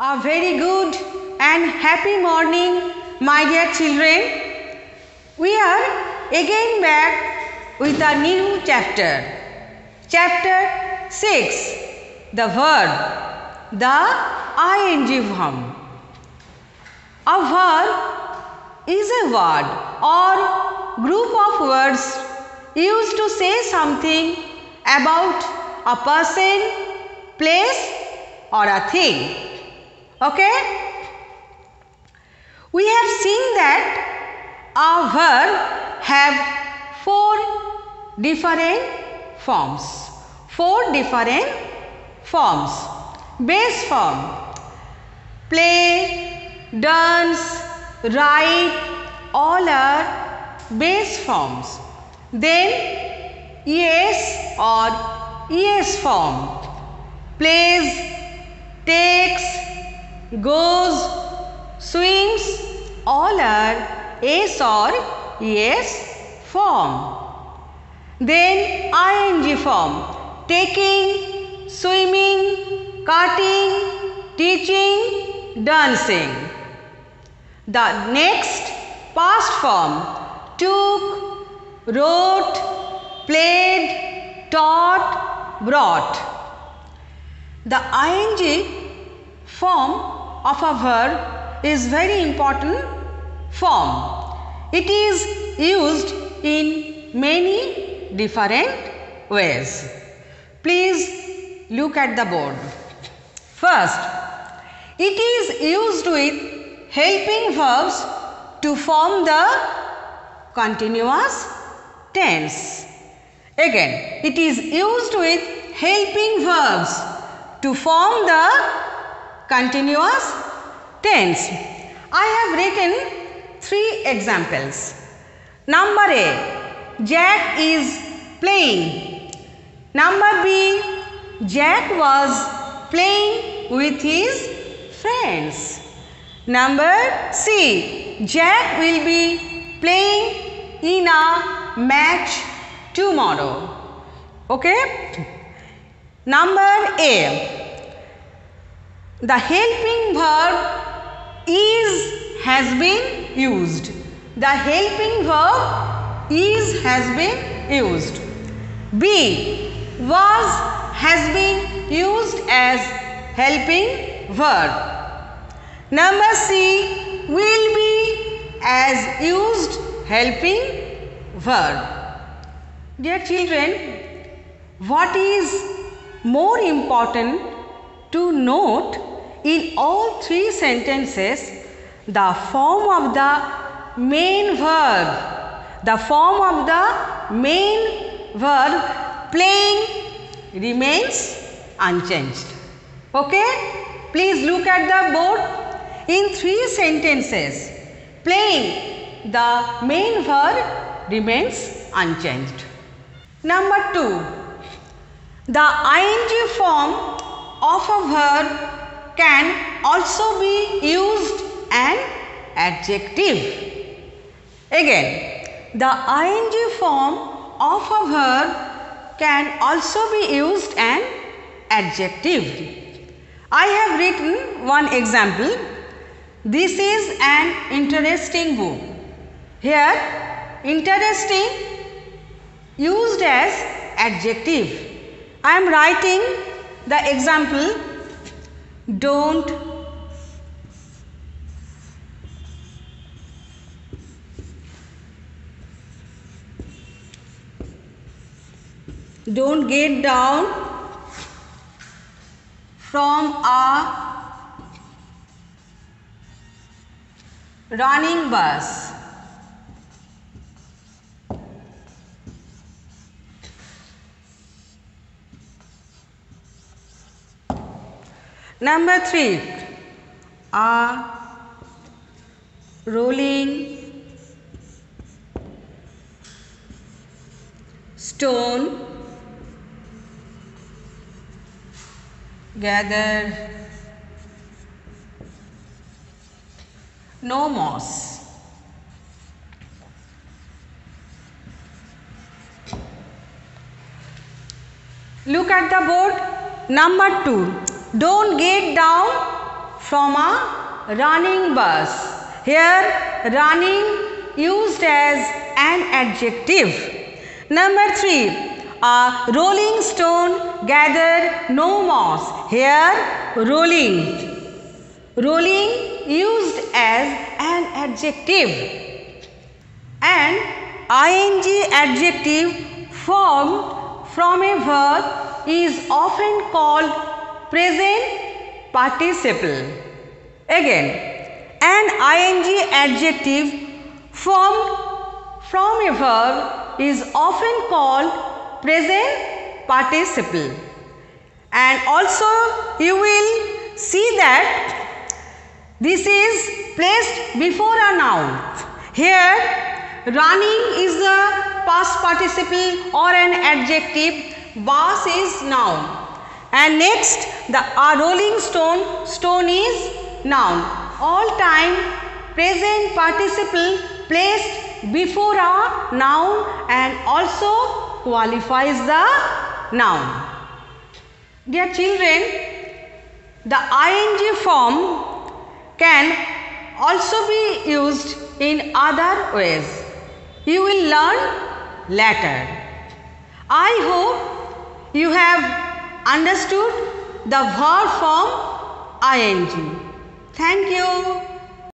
A very good and happy morning, my dear children. We are again back with a new chapter. Chapter 6 The verb, the ing form. A verb is a word or group of words used to say something about a person, place or a thing. Okay? We have seen that a verb have four different forms. Four different forms. Base form. Play, dance, write, all are base forms. Then s or es form. Plays, takes, goes, swims, all are s or es form. Then ing form taking, swimming, cutting, teaching, dancing. The next past form took, wrote, played, taught, brought. The ing form of a verb is very important form. It is used in many different ways. Please look at the board. First, it is used with helping verbs to form the continuous tense. Again, it is used with helping verbs to form the continuous tense. I have written three examples. Number A, Jack is playing. Number B, Jack was playing with his friends. Number C, Jack will be playing in a match tomorrow. Okay? Number A, the helping verb is has been used. The helping verb is has been used. B was has been used as helping verb. Number C will be as used helping verb. Dear children, what is more important to note in all three sentences the form of the main verb the form of the main verb playing remains unchanged. Okay? Please look at the board. In three sentences playing the main verb remains unchanged. Number 2 the ing form of a verb can also be used an adjective. Again, the ing form of a verb can also be used an adjective. I have written one example. This is an interesting book. Here, interesting used as adjective. I am writing the example don't don't get down from a running bus Number 3 a rolling stone gathered no moss. Look at the board. Number 2. Don't get down from a running bus. Here running used as an adjective. Number 3. A rolling stone gathered no moss. Here rolling. Rolling used as an adjective. An ing adjective formed from a verb is often called present participle. Again, an ing adjective formed from a verb is often called present participle. And also you will see that this is placed before a noun. Here running is the past participle or an adjective, bus is noun. And next the rolling stone, stone is noun. All time present participle placed before a noun and also qualifies the noun. Dear children, the ing form can also be used in other ways. You will learn later. I hope you have understood the verb form ing. Thank you.